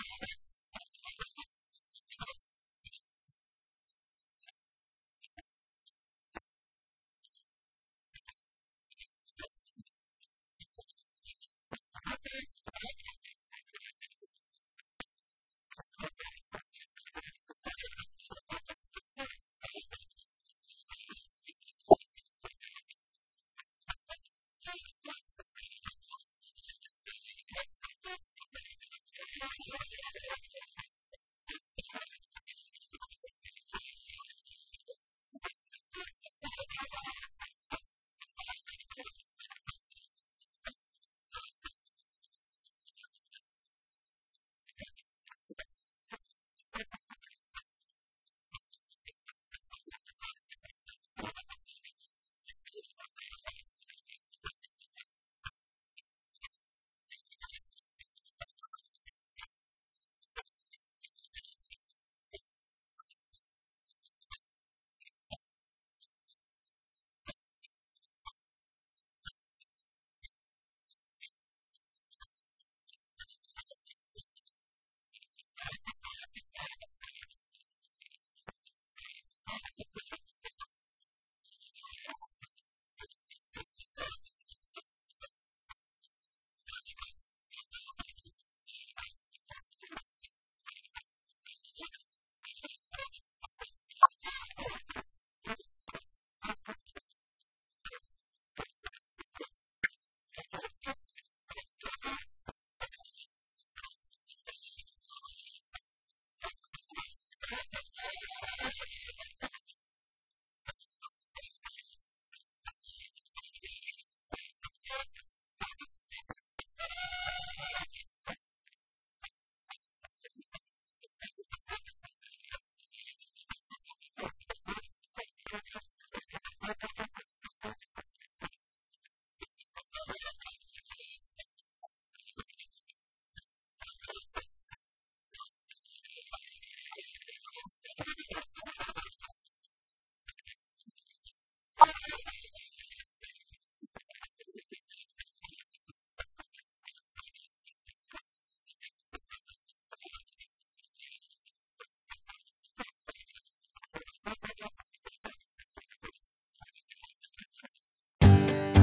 you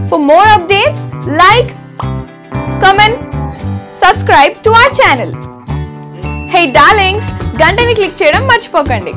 For more updates, like, comment, subscribe to our channel. Hey darlings, గంటని click చేయడం మర్చిపోకండి